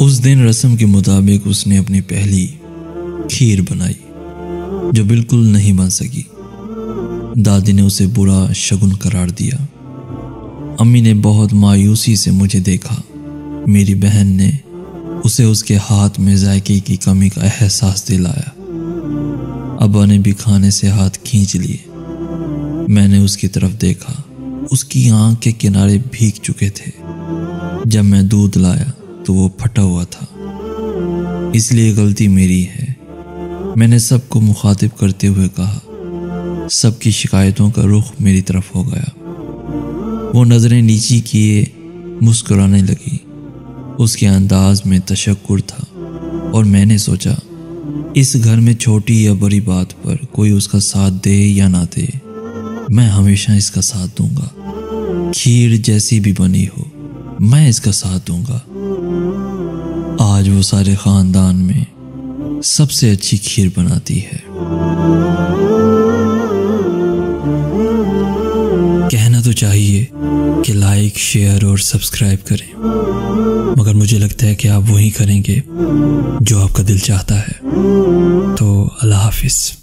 اس دن رسم کے مطابق اس نے اپنی پہلی کھیر بنائی، جو بالکل نہیں بن سکی۔ دادی نے اسے برا شگن قرار دیا۔ امی نے بہت مایوسی سے مجھے دیکھا۔ میری بہن نے اسے اس کے ہاتھ میں ذائقے کی کمی کا احساس دلایا۔ ابا نے بھی کھانے سے ہاتھ کھینچ لیے۔ میں نے اس کی طرف دیکھا۔ اس کی آنکھ کے کنارے بھیگ چکے تھے۔ جب میں دودھ لایا تو وہ پھٹا ہوا تھا۔ اس لیے غلطی میری ہے۔ میں نے سب کو مخاطب کرتے ہوئے کہا، سب کی شکایتوں کا رخ میری طرف ہو گیا۔ وہ نظریں نیچی کیے مسکرانے لگی۔ اس کے انداز میں تشکر تھا۔ اور میں نے سوچا، اس گھر میں چھوٹی یا بڑی بات پر کوئی اس کا ساتھ دے یا نہ دے، میں ہمیشہ اس کا ساتھ دوں گا۔ کھیر جیسی بھی بنی ہو، میں اس کا ساتھ دوں گا۔ آج وہ سارے خاندان میں سب سے اچھی کھیر بناتی ہے۔ کہنا تو چاہیے کہ لائک، شیئر اور سبسکرائب کریں۔ مگر مجھے لگتا ہے کہ آپ وہی کریں گے جو آپ کا دل چاہتا ہے۔ تو اللہ حافظ۔